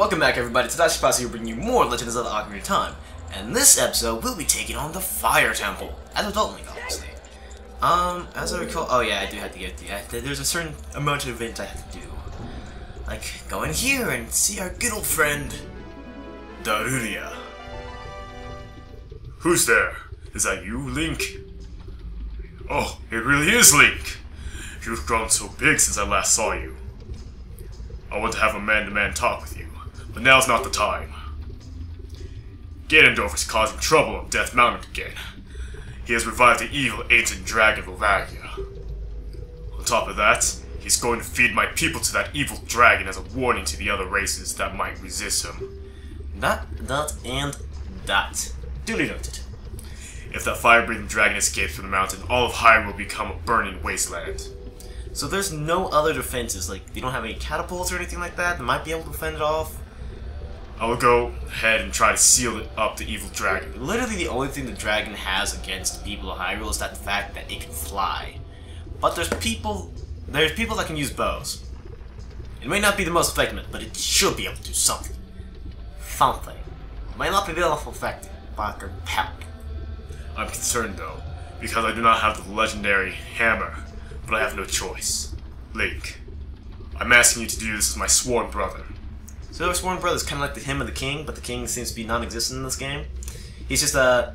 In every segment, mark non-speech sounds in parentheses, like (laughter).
Welcome back everybody, it's Dashi here bringing you more Legend of Zelda Ocarina of Time. And this episode, we'll be taking on the Fire Temple, as Adult Link, obviously. Um, as I recall, oh yeah, I do have to get the, I, there's a certain amount of events I have to do. Like, go in here and see our good old friend, Darunia. Who's there? Is that you, Link? Oh, it really is Link! You've grown so big since I last saw you. I want to have a man-to-man -man talk with you, but now's not the time. Ganondorf is causing trouble on Death Mountain again. He has revived the evil ancient dragon Volvagia. On top of that, he's going to feed my people to that evil dragon as a warning to the other races that might resist him. That, that, and that. Duly noted. If that fire-breathing dragon escapes from the mountain, all of Hyrule will become a burning wasteland. So there's no other defenses, like, you don't have any catapults or anything like that that might be able to fend it off? I will go ahead and try to seal up the evil dragon. Literally the only thing the dragon has against people of Hyrule is that fact that it can fly. But there's people, there's people that can use bows. It may not be the most effective, but it should be able to do something. Something. It may not be the most effective, but it help. I'm concerned though, because I do not have the legendary hammer but I have no choice. Link, I'm asking you to do this as my sworn brother. So our sworn brother is kind of like the him of the king, but the king seems to be non-existent in this game. He's just a,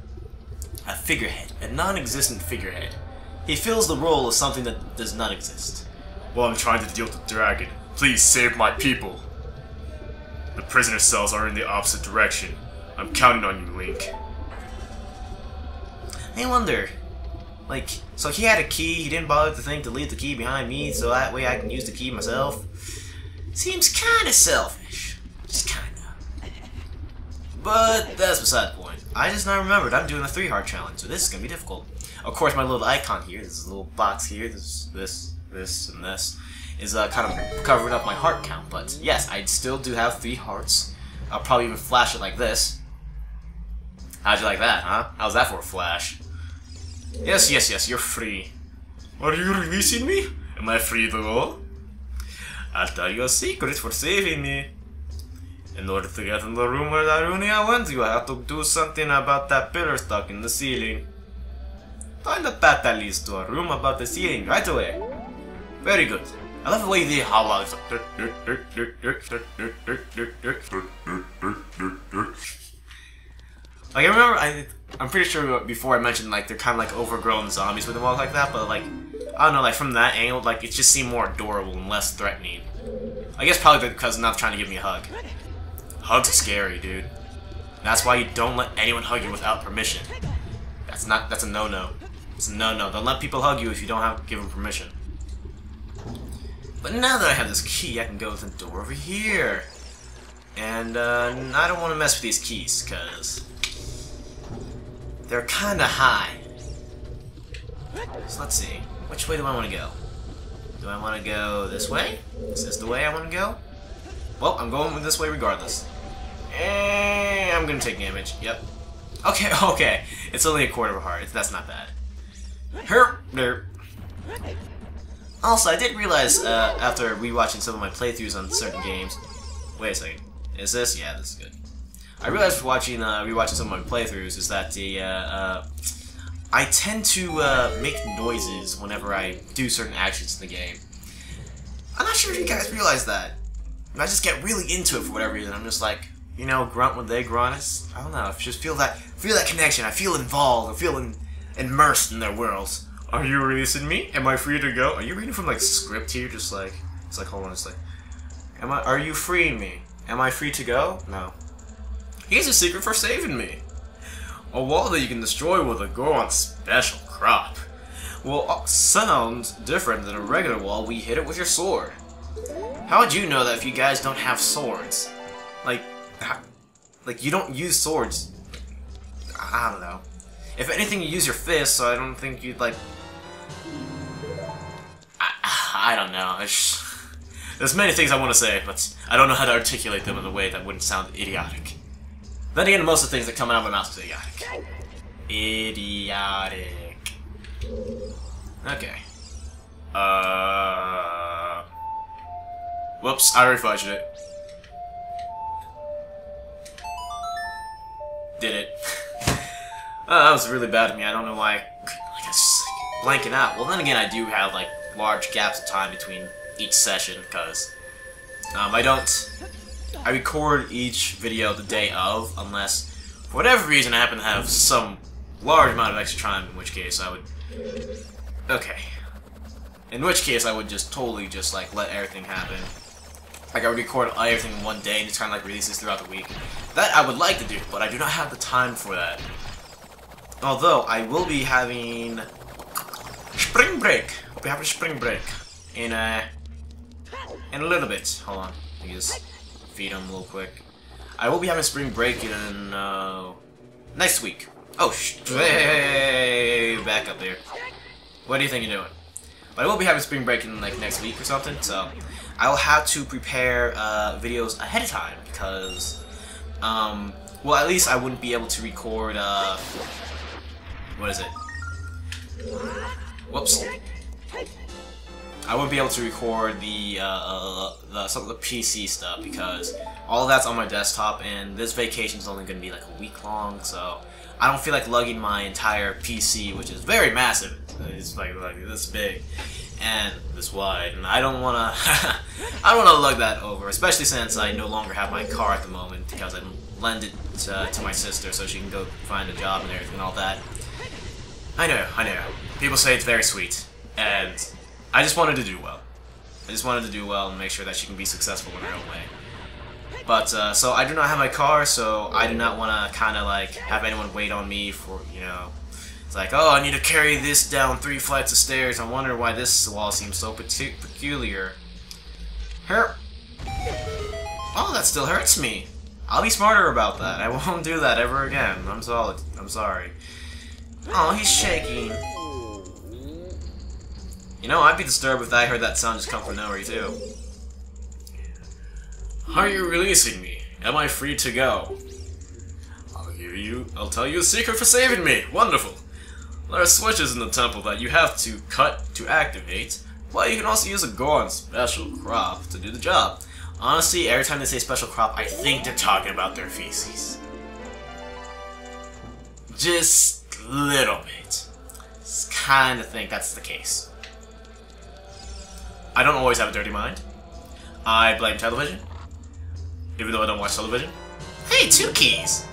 a figurehead, a non-existent figurehead. He fills the role of something that does not exist. Well, I'm trying to deal with the dragon. Please save my people. The prisoner cells are in the opposite direction. I'm counting on you, Link. I wonder, like, so he had a key, he didn't bother to think to leave the key behind me, so that way I can use the key myself. Seems kinda selfish. Just kinda. But that's beside the point. I just now remembered I'm doing a three heart challenge, so this is gonna be difficult. Of course, my little icon here, this little box here, this, this, this, and this, is uh, kind of covering up my heart count. But yes, I still do have three hearts. I'll probably even flash it like this. How'd you like that, huh? How's that for a flash? Yes, yes, yes, you're free. Are you releasing me? Am I free to go? I'll tell you a secret for saving me. In order to get in the room where Darunia went, you have to do something about that pillar stuck in the ceiling. Find the path that leads to a room above the ceiling right away. Very good. I love the way the howl is like I remember I I'm pretty sure before I mentioned like they're kind of like overgrown zombies with them all like that, but like I don't know, like from that angle, like it just seemed more adorable and less threatening. I guess probably because not trying to give me a hug. Hugs are scary, dude. That's why you don't let anyone hug you without permission. That's not. That's a no-no. It's a no-no. Don't let people hug you if you don't have give them permission. But now that I have this key, I can go to the door over here. And uh, I don't want to mess with these keys, because they're kind of high. So let's see. Which way do I want to go? Do I want to go this way? Is this the way I want to go? Well, I'm going this way regardless. And I'm to take damage. Yep. Okay, (laughs) okay. It's only a quarter of a heart. That's not bad. Herp, derp. Also, I did realize uh, after rewatching some of my playthroughs on certain games. Wait a second. Is this? Yeah, this is good. I realized watching uh, rewatching some of my playthroughs is that the uh, uh, I tend to uh, make noises whenever I do certain actions in the game. I'm not sure if you guys realize that. I just get really into it for whatever reason. I'm just like, you know, grunt when they grunt. It's, I don't know. I just feel that feel that connection. I feel involved. I feel in, immersed in their worlds. Are you releasing me? Am I free to go? Are you reading from like script here? Just like it's like hold on, it's like, am I? Are you freeing me? Am I free to go? No. Here's a secret for saving me. A wall that you can destroy with a Goron special crop will uh, sound different than a regular wall We hit it with your sword. How would you know that if you guys don't have swords? Like, like you don't use swords. I don't know. If anything, you use your fists, so I don't think you'd like... I, I don't know. There's many things I want to say, but I don't know how to articulate them in a way that wouldn't sound idiotic. Then again, most of the things that come out of my mouth is idiotic. Idiotic. Okay. Uh. Whoops, I already fudged it. Did it. oh, (laughs) that was really bad of me. I don't know why. I, I guess blanking out. Well, then again, I do have like large gaps of time between each session because um, I don't. I record each video the day of, unless for whatever reason I happen to have some large amount of extra time. In which case, I would. Okay. In which case, I would just totally just like let everything happen. Like I record everything in one day and just kind of like release this throughout the week. That I would like to do, but I do not have the time for that. Although I will be having spring break. I'll be having spring break in a in a little bit. Hold on, let me just feed him real quick. I will be having spring break in uh, next week. Oh, hey, back up there. What do you think you're doing? But I will be having spring break in like next week or something, so I will have to prepare uh, videos ahead of time because, um, well, at least I wouldn't be able to record. Uh, what is it? Whoops. I wouldn't be able to record the uh, the some of the PC stuff because all that's on my desktop, and this vacation is only going to be like a week long, so I don't feel like lugging my entire PC, which is very massive. It's like like this big and this wide, and I don't want to. (laughs) I don't want to lug that over, especially since I no longer have my car at the moment because I lend it to, to my sister so she can go find a job and everything and all that. I know, I know. People say it's very sweet, and I just wanted to do well. I just wanted to do well and make sure that she can be successful in her own way. But, uh, so I do not have my car, so I do not want to kind of, like, have anyone wait on me for, you know, it's like, oh, I need to carry this down three flights of stairs. I wonder why this wall seems so peculiar. Hurt. Oh, that still hurts me. I'll be smarter about that. I won't do that ever again. I'm solid. I'm sorry. Oh, he's shaking. You know, I'd be disturbed if I heard that sound just come from nowhere, too. Are you releasing me? Am I free to go? I'll give you. I'll tell you a secret for saving me. Wonderful. There are switches in the temple that you have to cut to activate, but you can also use a Goron special crop to do the job. Honestly, every time they say special crop, I think they're talking about their feces. Just a little bit. Kind of think that's the case. I don't always have a dirty mind. I blame television, even though I don't watch television. Hey, two keys!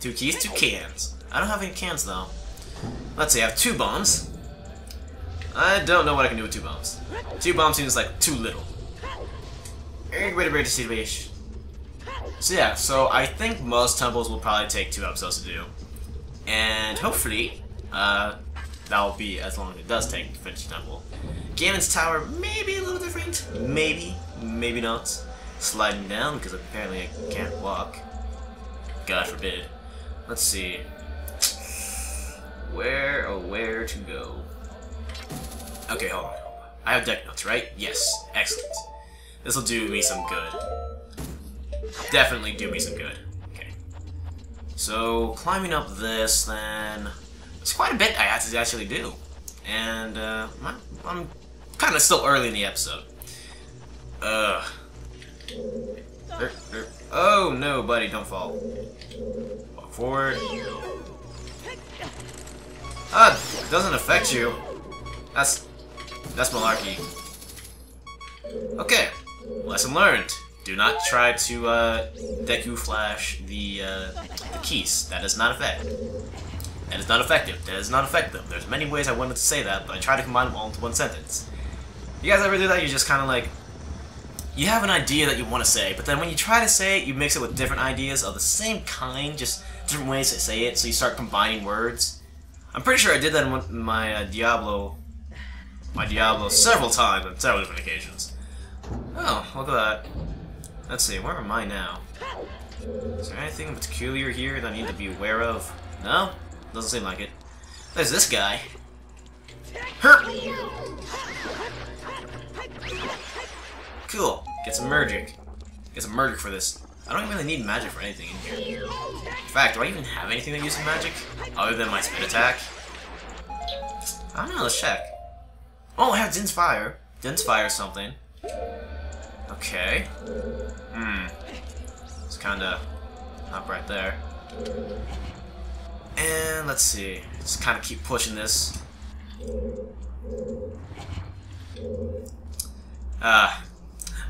Two keys, two cans. I don't have any cans, though. Let's see, I have two bombs. I don't know what I can do with two bombs. Two bombs seems like too little. So yeah, so I think most temples will probably take two episodes to do. And hopefully, uh, that'll be as long as it does take to finish the temple. Ganon's Tower, maybe a little different. Maybe, maybe not. Sliding down, because apparently I can't walk. God forbid. Let's see. Where, oh, where to go? Okay, hold on. I have Deku Nuts, right? Yes. Excellent. This'll do me some good. Definitely do me some good. Okay. So, climbing up this, then... It's quite a bit I have to actually do. And, uh, I'm, kind of still early in the episode. Ugh. Oh, no, buddy, don't fall. Walk forward. Ah, it doesn't affect you. That's... that's malarkey. Okay, lesson learned. Do not try to, uh, Deku Flash the, uh, the keys. That does not affect. That is not effective. That does not affect them. There's many ways I wanted to say that, but I tried to combine them all into one sentence. You guys ever do that? You're just kind of like... You have an idea that you want to say, but then when you try to say it, you mix it with different ideas of the same kind, just different ways to say it, so you start combining words. I'm pretty sure I did that in my uh, Diablo... My Diablo several times on several different occasions. Oh, look at that. Let's see, where am I now? Is there anything peculiar here that I need to be aware of? No? Doesn't seem like it. There's this guy. Herp! Get some magic. Get some magic for this. I don't really need magic for anything in here. In fact, do I even have anything that uses magic? Other than my spin attack? I don't know, let's check. Oh, I have Din's Fire. Din's Fire something. Okay. Hmm. It's kinda up right there. And let's see. Just kind of keep pushing this. Uh,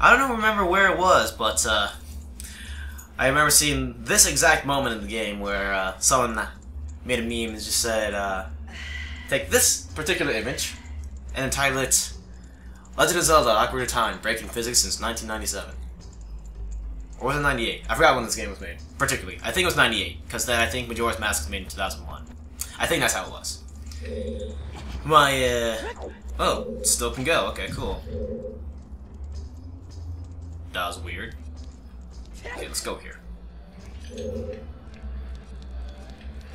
I don't remember where it was, but uh, I remember seeing this exact moment in the game where uh, someone made a meme and just said, uh, take this particular image and entitle it Legend of Zelda of Time Breaking Physics since 1997. Or was it 98? I forgot when this game was made. Particularly. I think it was 98, because then I think Majora's Mask was made in 2001. I think that's how it was. My, uh... Oh, still can go. Okay, cool. That was weird. Okay, let's go here.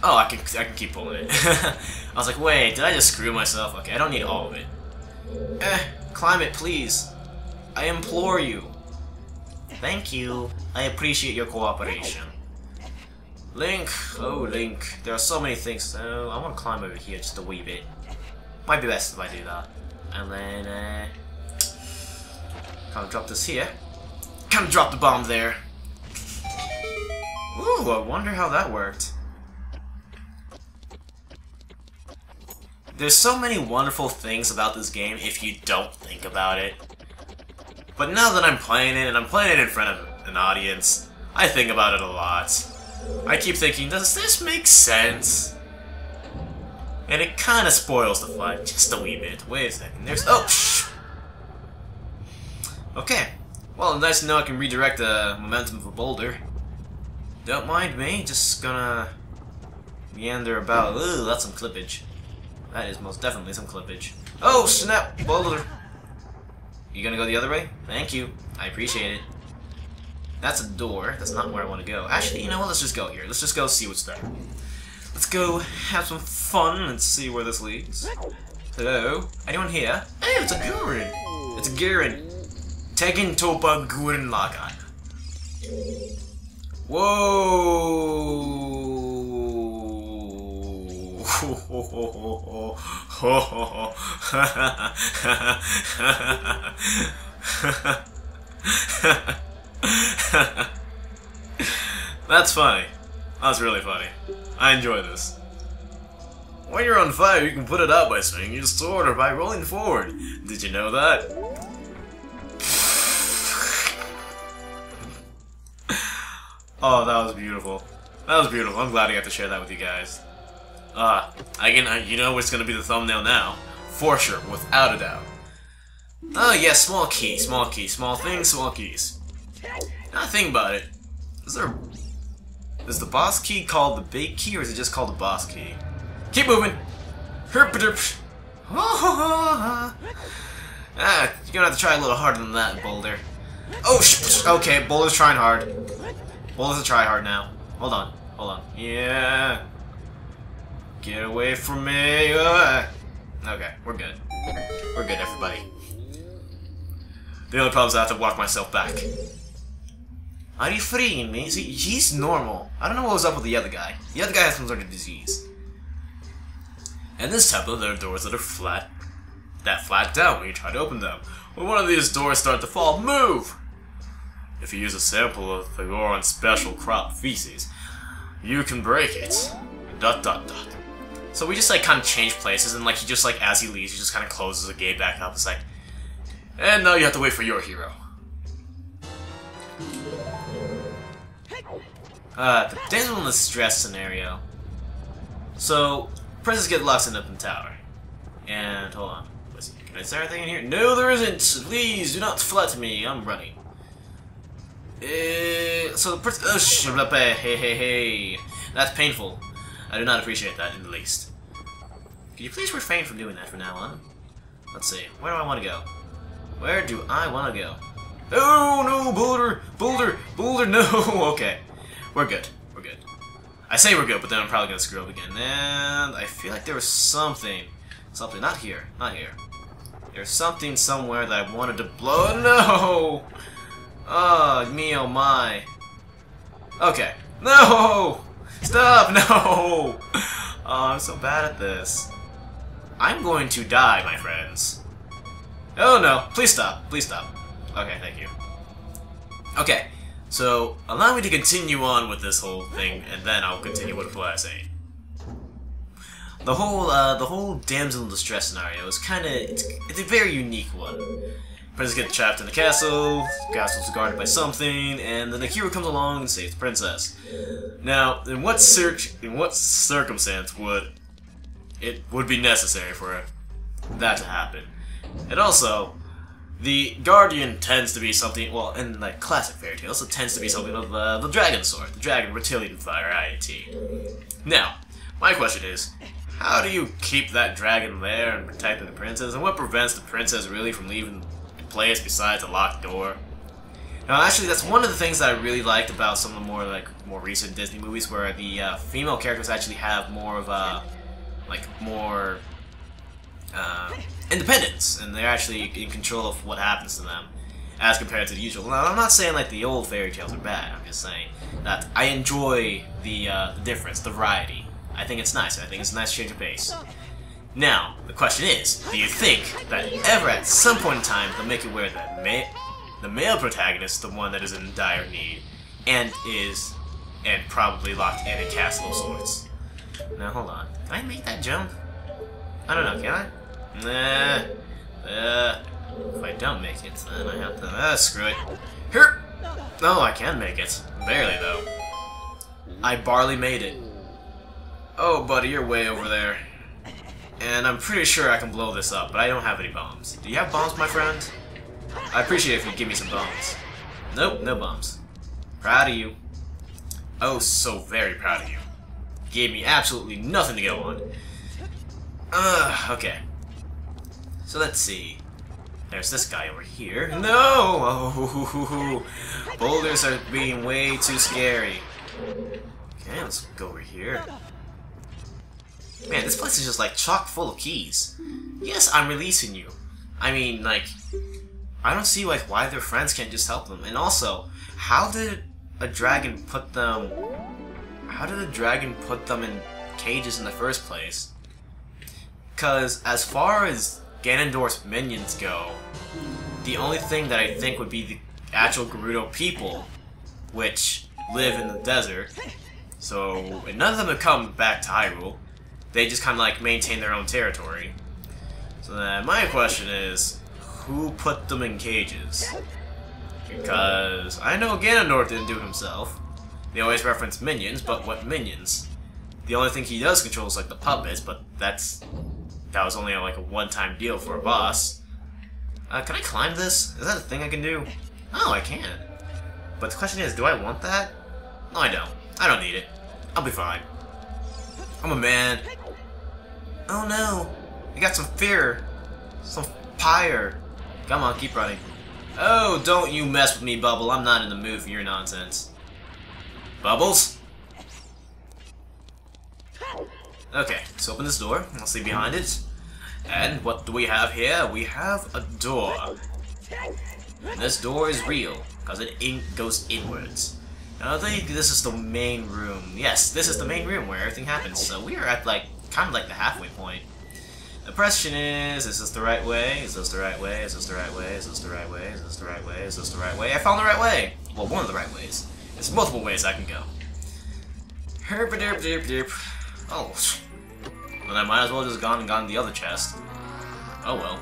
Oh, I can I can keep pulling it. (laughs) I was like, wait, did I just screw myself? Okay, I don't need all of it. Eh, climb it, please. I implore you. Thank you. I appreciate your cooperation. Link, oh Link, there are so many things. Oh, I want to climb over here just a wee bit. Might be best if I do that. And then, uh, kind of drop this here. Kind of dropped the bomb there. Ooh, I wonder how that worked. There's so many wonderful things about this game if you don't think about it. But now that I'm playing it, and I'm playing it in front of an audience, I think about it a lot. I keep thinking, does this make sense? And it kind of spoils the fun, just a wee bit. Wait a second, there's... Oh, shh! Okay. Well, nice to know I can redirect the momentum of a boulder. Don't mind me, just gonna meander about. Ooh, that's some clippage. That is most definitely some clippage. Oh, snap! Boulder! You gonna go the other way? Thank you. I appreciate it. That's a door. That's not where I want to go. Actually, you know what? Let's just go here. Let's just go see what's there. Let's go have some fun and see where this leads. Hello? Anyone here? Hey, it's a Gurren! It's a Gurren. Tengen Toppa Gurren Lagann. Whoa! (laughs) That's funny. That's really funny. I enjoy this. When you're on fire, you can put it out by swinging your sword or by rolling forward. Did you know that? Oh, that was beautiful. That was beautiful. I'm glad I got to share that with you guys. Ah, uh. Uh, you know what's gonna be the thumbnail now, for sure, without a doubt. Oh yeah, small key, small key, small things, small keys. Now think about it. Is there is the boss key called the big key or is it just called the boss key? Keep moving! Herp -derp. (laughs) Ah, you're gonna have to try a little harder than that, Boulder. Oh, okay, Boulder's trying hard. Boulder's a try hard now. Hold on, hold on. Yeah. Get away from me. Uh. Okay, we're good. We're good, everybody. The only problem is I have to walk myself back. Are you freeing me? See, he's normal. I don't know what was up with the other guy. The other guy has some sort of disease. In this temple, there are doors that are flat, that flat down when you try to open them. When one of these doors start to fall, move! If you use a sample of the Goron special crop feces, you can break it. Dot dot dot. So we just like kind of change places, and like he just like as he leaves, he just kind of closes the gate back up. It's like, and now you have to wait for your hero. Uh, the damsel in stress scenario. So, princess get locked in up in the tower. And, hold on. is there anything in here? No, there isn't! Please, do not flat me. I'm running. Uh, so the princess... Oh, hey, hey, hey. That's painful. I do not appreciate that in the least. Can you please refrain from doing that from now on? Let's see. Where do I want to go? Where do I want to go? Oh, no, Boulder! Boulder! Boulder, no! (laughs) okay. We're good. We're good. I say we're good, but then I'm probably gonna screw up again. And I feel like there was something. Something. Not here. Not here. There's something somewhere that I wanted to blow. (laughs) No! Oh, me oh my. Okay. No! Stop! (laughs) No! Oh, I'm so bad at this. I'm going to die, my friends. Oh no, please stop. Please stop. Okay, thank you. Okay, So, allow me to continue on with this whole thing, and then I'll continue with what I say. The whole, uh, the whole damsel in distress scenario is kind of, it's, it's a very unique one. Princess gets trapped in the castle, castle's guarded by something, and then the hero comes along and saves the princess. Now, in what cir in what circumstance would it would be necessary for that to happen? And also, the Guardian tends to be something, well, in like classic fairy tales, it tends to be something of uh, the Dragon Sword, the Dragon Reptilian variety. Now, my question is, how do you keep that dragon there and protecting the princess, and what prevents the princess really from leaving place besides a locked door? Now, actually, that's one of the things that I really liked about some of the more like more recent Disney movies, where the uh, female characters actually have more of a like more uh, independence, and they're actually in control of what happens to them, as compared to the usual. Now, I'm not saying like the old fairy tales are bad. I'm just saying that I enjoy the uh, the difference, the variety. I think it's nice. I think it's a nice change of pace. Now, the question is, do you think that ever at some point in time they'll make it where the, ma the male protagonist, the one that is in dire need, and is, and probably locked in a castle of sorts? Now, hold on. Can I make that jump? I don't know, can I? Nah. Uh, if I don't make it, then I have to... Ah, screw it. Here! No, I can make it. Barely, though. I barely made it. Oh, buddy, you're way over there. And I'm pretty sure I can blow this up, but I don't have any bombs. Do you have bombs, my friend? I appreciate if you give me some bombs. Nope, no bombs. Proud of you. Oh, so very proud of you. Gave me absolutely nothing to go on. Ugh, okay. So let's see. There's this guy over here. No! Oh, (laughs) boulders are being way too scary. Okay, let's go over here. Man, this place is just like chock full of keys. Yes, I'm releasing you. I mean, like, I don't see like why their friends can't just help them. And also, how did a dragon put them? How did a dragon put them in cages in the first place? Because as far as Ganondorf's minions go, the only thing that I think would be the actual Gerudo people, which live in the desert. So, none of them have come back to Hyrule. They just kind of like maintain their own territory. So then my question is, who put them in cages? Because I know Ganondorf didn't do it himself. They always reference minions, but what minions? The only thing he does control is like the puppets, but that's that was only like a one-time deal for a boss. Uh, can I climb this? Is that a thing I can do? Oh, I can. But the question is, do I want that? No, I don't. I don't need it. I'll be fine. I'm a man. Oh no. I got some fear. Some fire. Come on, keep running. Oh, don't you mess with me, Bubble. I'm not in the mood for your nonsense. Bubbles? Okay, let's open this door. I'll see behind it. And what do we have here? We have a door. And this door is real, because it in goes inwards. Now, I think this is the main room. Yes, this is the main room where everything happens. So we are at, like, kind of like the halfway point. The question is, is this the right way? Is this the right way? Is this the right way? Is this the right way? Is this the right way? Is this the right way? I found the right way! Well, one of the right ways. There's multiple ways I can go. Herp derp derp derp. Oh. Then I might as well just gone and gone the other chest. Oh well.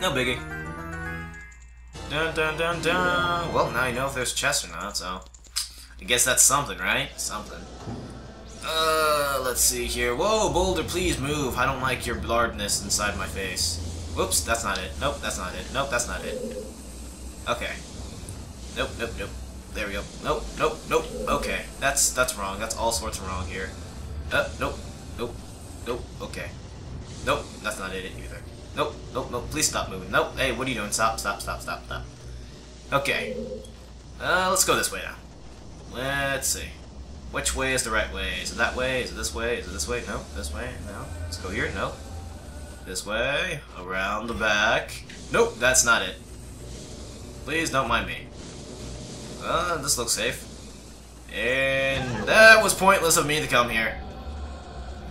No biggie. Dun dun dun dun. Well, now you know if there's chests or not, so I guess that's something, right? Something. Uh, let's see here. Whoa, Boulder, please move. I don't like your blardness inside my face. Whoops, that's not it. Nope, that's not it. Nope, that's not it. Okay. Nope, nope, nope. There we go. Nope, nope, nope. Okay, that's that's wrong. That's all sorts of wrong here. Uh, nope, nope, nope. Okay. Nope, that's not it either. Nope, nope, nope. Please stop moving. Nope. Hey, what are you doing? Stop, stop, stop, stop, stop. Okay. Uh, let's go this way now. Let's see. Which way is the right way? Is it that way? Is it this way? Is it this way? No. This way? No. Let's go here. No. This way. Around the back. Nope, that's not it. Please don't mind me. Uh, this looks safe. And that was pointless of me to come here.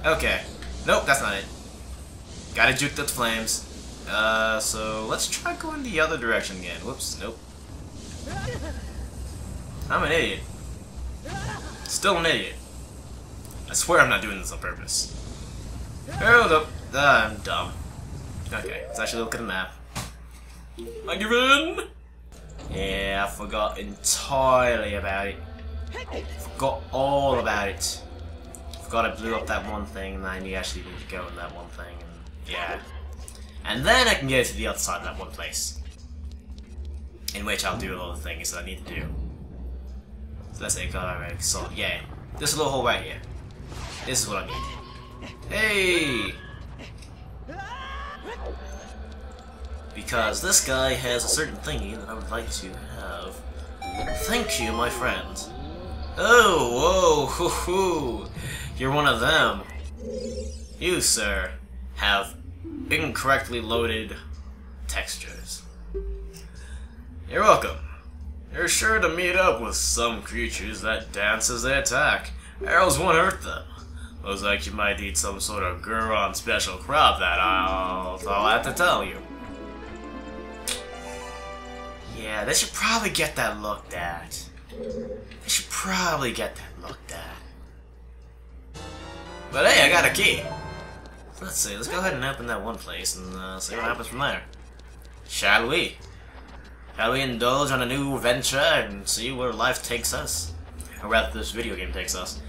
Okay. Nope, that's not it. Gotta juke the flames. Uh, so let's try going the other direction again. Whoops, nope. I'm an idiot. Still an idiot. I swear I'm not doing this on purpose. Hold up. Ah, I'm dumb. Okay, let's actually look at the map. I give in! Yeah, I forgot entirely about it. Forgot all about it. Forgot I blew up that one thing, and I need actually need to go in that one thing, and yeah. And then I can go to the other side of that one place. In which I'll do all the things that I need to do. So let's say, alright, so yeah. This little hole right here. This is what I need. Hey! Because this guy has a certain thingy that I would like to have. Thank you, my friend. Oh, whoa, hoo hoo. You're one of them. You, sir, have incorrectly loaded textures. You're welcome. You're sure to meet up with some creatures that dance as they attack. Arrows won't hurt them. Looks like you might need some sort of Goron special crop that I'll, I'll have to tell you. Yeah, they should probably get that looked at. They should probably get that looked at. But hey, I got a key. Let's see, let's go ahead and open that one place and uh, see what happens from there. Shall we? Shall we indulge on a new venture and see where life takes us? Or rather, this video game takes us.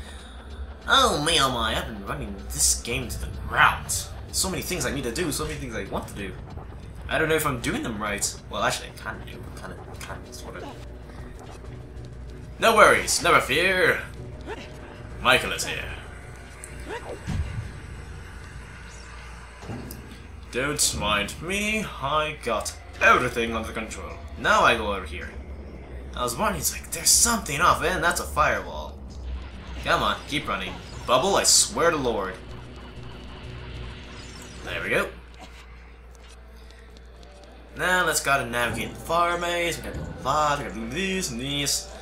Oh me oh my, I've been running this game to the ground. So many things I need to do, so many things I want to do. I don't know if I'm doing them right. Well, actually, I kind of do. Kind of, kind of, sort of. No worries, never fear. Michael is here. Don't mind me, I got everything under control. Now I go over here. I was wondering, like, there's something off, and that's a firewall. Come on, keep running. Bubble, I swear to Lord. There we go. Now let's gotta navigate the far maze, we gotta do we gotta do this and this.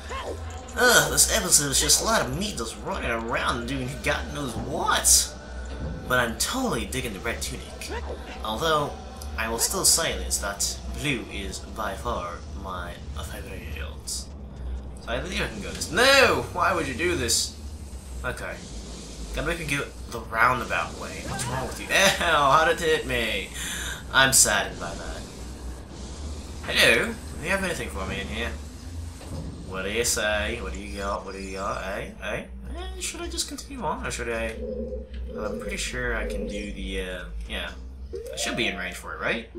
Ugh, this episode is just a lot of me just running around doing God knows what. But I'm totally digging the red tunic. Although, I will still say this, that blue is by far my favorite. So I believe I can go this. No! Why would you do this? Okay. Gotta make it go the roundabout way. What's wrong with you? (laughs) Ew, how did it hit me? I'm saddened by that. Hello? Do you have anything for me in here? What do you say? What do you got? What do you got? Eh? Eh? eh should I just continue on? Or should I... I'm pretty sure I can do the, uh... Yeah. I should be in range for it, right?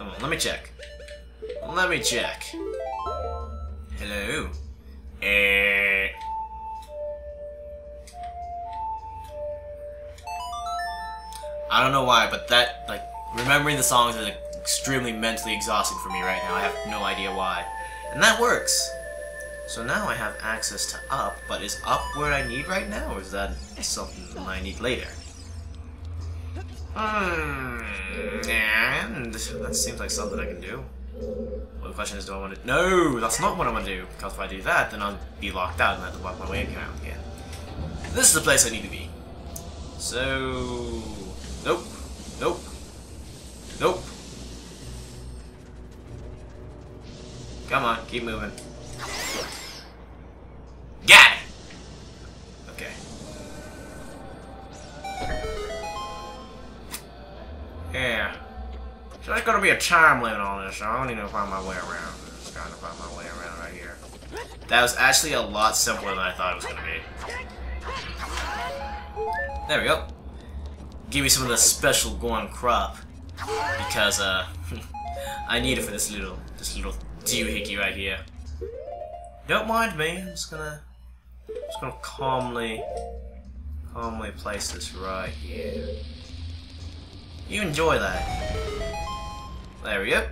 On, let me check. Let me check. Hello? Eh... I don't know why, but that, like, remembering the songs is extremely mentally exhausting for me right now. I have no idea why. And that works! So now I have access to up, but is up where I need right now, or is that something that I need later? Hmm, and that seems like something I can do. Well, the question is, do I want to... No, that's not what I want to do, because if I do that, then I'll be locked out and I have to walk my way around again. This is the place I need to be. So... Nope. Nope. Nope. Come on, keep moving. Gonna be a time limit on this, so I don't even to find my way around. I'm just trying to find my way around right here. That was actually a lot simpler than I thought it was gonna be. There we go. Give me some of the special Goron crop. Because, uh, (laughs) I need it for this little, this little doohickey right here. Don't mind me, I'm just gonna, just gonna calmly, calmly place this right here. You enjoy that. There we go.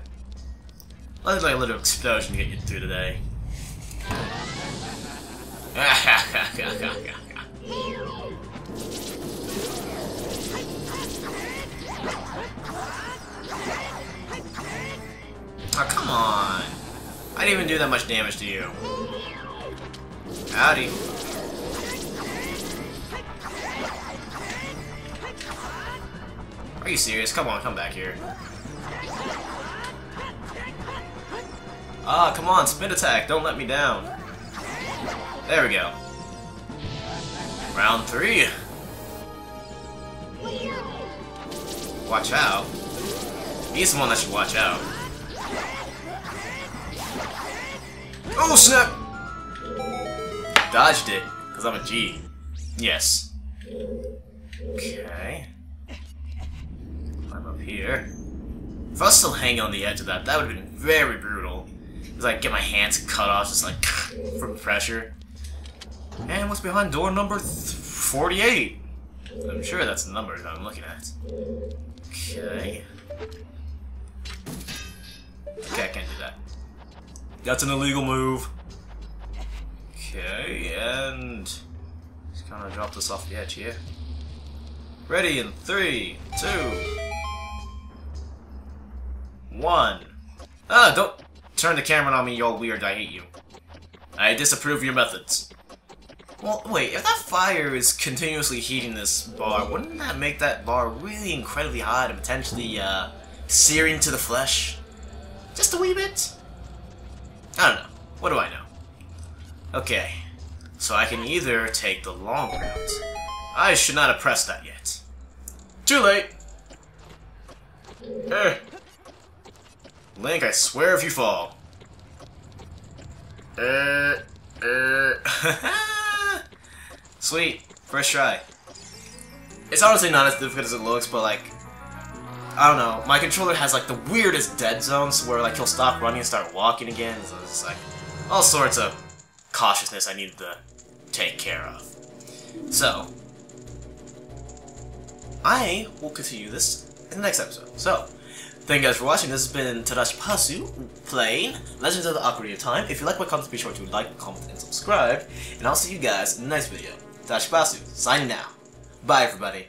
Looks like a little explosion to get you through today. (laughs) Oh, come on. I didn't even do that much damage to you. Howdy. Are you serious? Come on, come back here. Ah, come on, spin attack. Don't let me down. There we go. Round three. Watch out. He's the one that should watch out. Oh snap! Dodged it, because I'm a G. Yes. Okay. I'm up here. If I was still hanging on the edge of that, that would have been very brutal. It's like get my hands cut off just like (laughs) from pressure. And what's behind door number 48? I'm sure that's the number that I'm looking at. Okay. Okay, I can't do that. That's an illegal move. Okay, and just kind of drop this off the edge here. Ready in three, two, one. Ah, don't turn the camera on me, y'all weird. I hate you. I disapprove your methods. Well, wait, if that fire is continuously heating this bar, wouldn't that make that bar really incredibly hot and potentially, uh, searing to the flesh? Just a wee bit? I don't know. What do I know? Okay, so I can either take the long route. I should not have pressed that yet. Too late! Eh. Link, I swear if you fall. Uh, uh. (laughs) Sweet, first try. It's honestly not as difficult as it looks, but like, I don't know. My controller has like the weirdest dead zones where like he'll stop running and start walking again. So it's like all sorts of cautiousness I need to take care of. So, I will continue this in the next episode. So, thank you guys for watching. This has been Tadashi Pasu playing Legends of the Ocarina of Time. If you like my content, be sure to like, comment, and subscribe. And I'll see you guys in the next video. Tadashi Pasu, signing out. Bye, everybody.